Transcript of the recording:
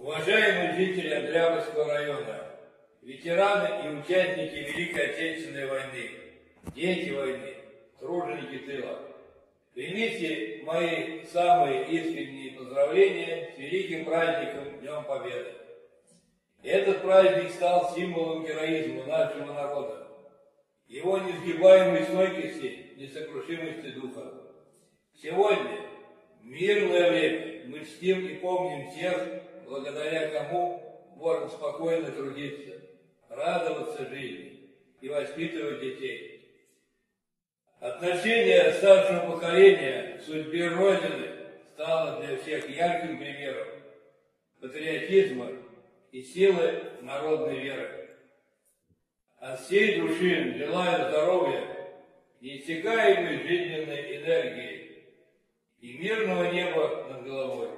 Уважаемые жители Андреевского района, ветераны и участники Великой Отечественной войны, дети войны, труженики тыла, примите мои самые искренние поздравления с великим праздником Днем Победы. Этот праздник стал символом героизма нашего народа, его несгибаемой стойкости, несокрушимости духа. Сегодня, мирное время, мы чтим и помним тех, благодаря кому можно спокойно трудиться, радоваться жизни и воспитывать детей. Отношение старшего поколения к судьбе Родины стало для всех ярким примером патриотизма и силы народной веры. От всей души желаю здоровья, неиссякаемой жизненной энергии и мирного неба над головой.